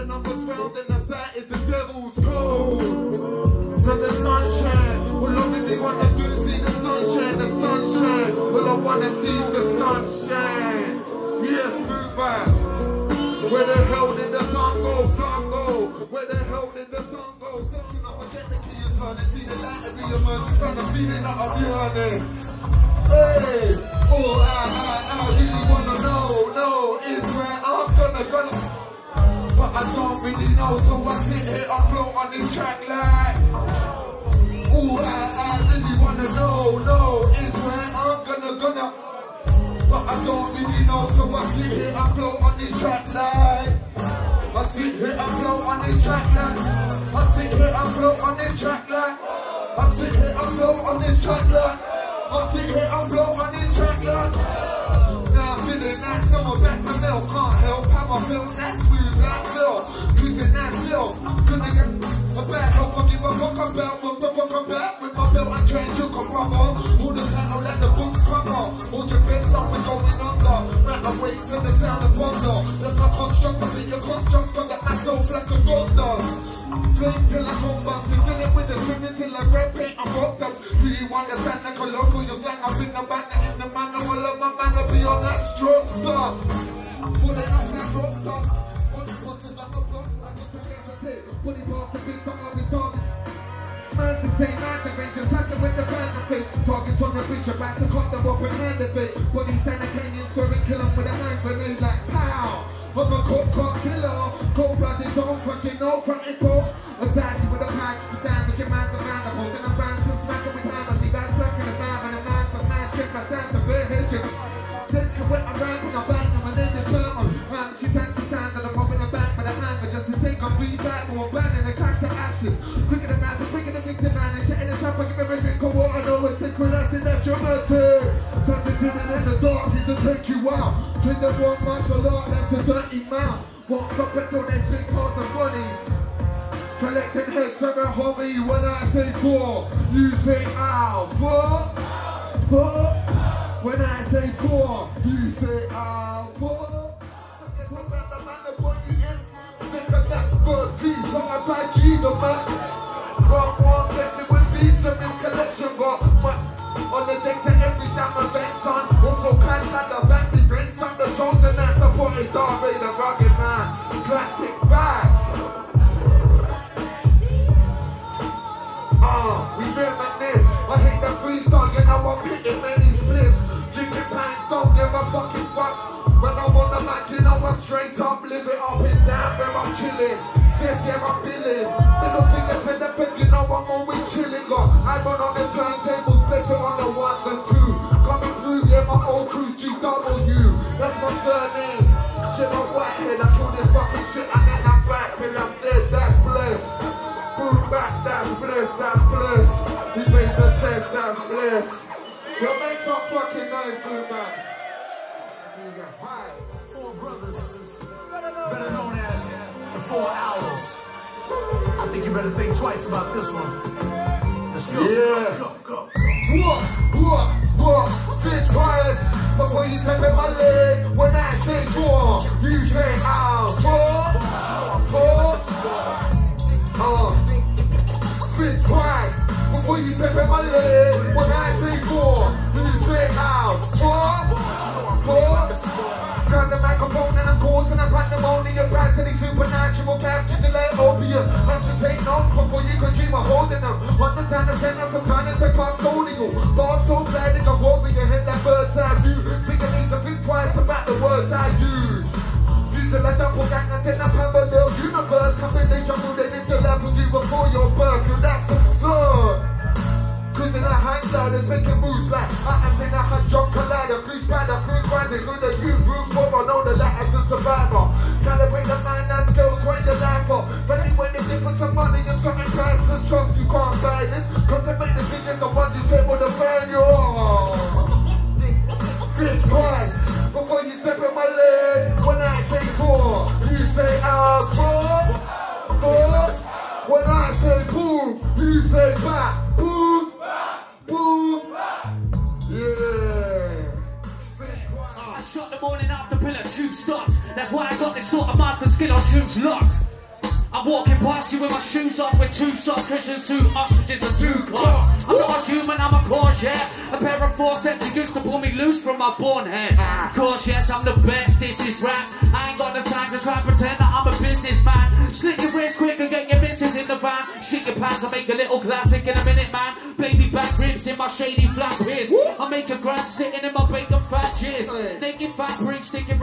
the numbers round and I sighted the devil's code. To the sunshine, all I really wanna do is see the sunshine, the sunshine. All I wanna see is the sunshine. Yes, move. Where the hell did the sun go, sun go? Where the hell did the sun go? Sun I'ma get the key and turn and see the light of the emerging from the feeling that I'm yearning. Hey, oh, I, I, I really wanna know, no, is where I'm gonna, gonna. Really know, so I sit here, I float on this track like. Oh, I, I really wanna know, no, is where I'm gonna, gonna. But I don't really know, so I sit here, I float on this track like. I sit here, I float on this track like. I sit here, I float on this track like. I sit here, I float on this track like. I sit here, I float on this track like. Now I'm feeling nice, no I'm back to milk, can't help how I feel, that's smooth grab paint rock dust. Do you understand the colloquial? Slang up in the back, in the manner, all of my manner be on that stroke stuff. Falling off like rock dust. Body posters on the block, like a hesitate. Body past the big fuck up, it's. Man's the same man, the range assassin with the phantom face. Targets on the bridge, about to cut them up and hand it fate. Body stand a canyon, square and kill with a hand grenade like pow. I'm a cold cock killer, cold blooded, don't crushing, no fronting for. Assassin quicker than victim man, and shit in the trap, I give every drink of water, no, it's stick with us in that dramatic. Sensitive and in the dark, here to take you out. Train them one martial art, that's the dirty mouth. Won't stop until there's big piles of bodies. Collecting heads of a hobby when I say four, you say ow. Four, four. When I say four, you say ow. Four. Talk about the man that brought you in. Second, that's 13, so I find G the man. Classic facts. Ah, we reminisce. I hate the freestyle, you know I'm hitting many splits. Drinking pints, don't give a fucking fuck. When I'm on the mic, you know I'm straight up live it up and down where I'm chilling. Says yeah, I'm billing. Middle finger to the feds, you know I'm always chilling. Got iPhone on the turntables, blessed. Yo, make some fucking noise, boom bap. See you again. Hi. Four brothers, better known as the Four Owls. I think you better think twice about this one. Let's go. Yeah. Go, go, you step in my leg. When I say four, you say out. Four, four. Grab the microphone and I'm causing a pandemonium. Practically supernatural, capture the light opium. Have to take notes before you can dream of holding them. Understand the sentence of turning to custodial. Bars so gliding, I'm over your head like bird's eye view. So you need to think twice about the words I use. Like double send up a little universe. Having they jungle, they live the life of you before your birth. Yo, that's before you step in my leg. When I say four, you say out four. When I say boom, you say bap, boom, boom. Yeah. I shot the morning after pillar two stops. That's why I got this sort of master skill on tunes locked. I'm walking past you with my shoes off with two soft cushions, two ostriches, and two clocks. I'm not a human, I'm a cause, yeah. A pair of forceps used to pull me loose from my born head. Cause, yes, I'm the best, this is rap. I ain't got the time to try and pretend that I'm a businessman. Slit your wrist quick and get your missus in the van. Shit your pants, I'll make a little classic in a minute, man. Baby back ribs in my shady flat piss. I make a grand sitting in my bacon fat jizz. Naked fat prick sticking